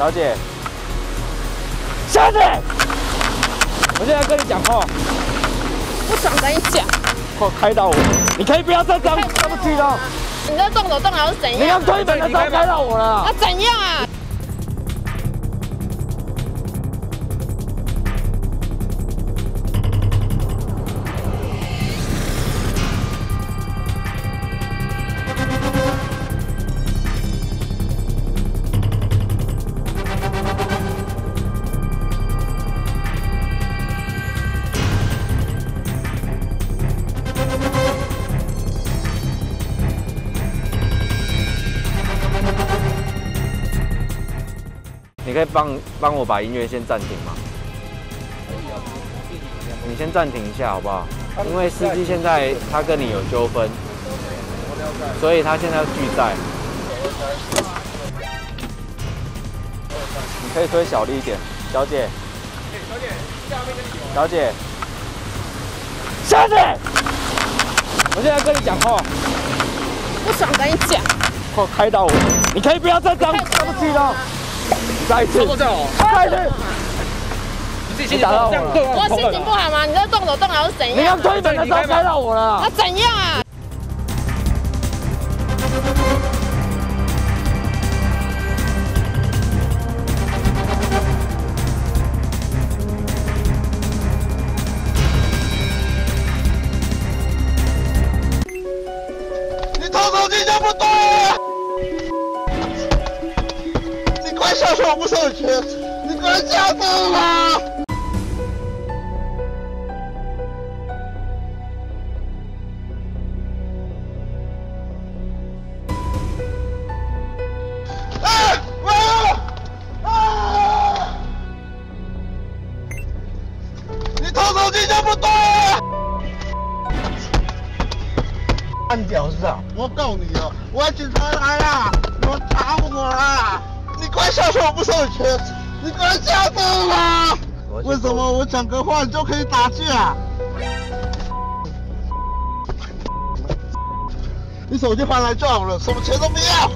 小姐，小姐，我现在跟你讲话，不想跟你讲，快开到我，你可以不要再张对不起了，你在动手动脚是怎样？你要推门的时候开到我了。那，怎样啊？你可以帮帮我把音乐先暂停吗？你先暂停一下好不好？因为司机现在他跟你有纠纷，所以他现在要拒载。你可以推小力一点，小姐。小姐。小姐。小姐我现在跟你讲话，不爽跟你讲，快开导我！你可以不要再张对不起了，再一次，再一次。你打到我了，我心情不好吗？你在动手动脚是怎样你要样？推门的时候拍到我了那。怎样啊？你偷手机就不对下手不授权，你快下手啦！啊！啊！啊！你偷手机就不对啊！按屌是啊！我告你啊！我警察来啦！我查我啦！你快下手不授权！你快下手啦！为什么我讲个话你就可以打架？你手机还来就好了，什么钱都不要！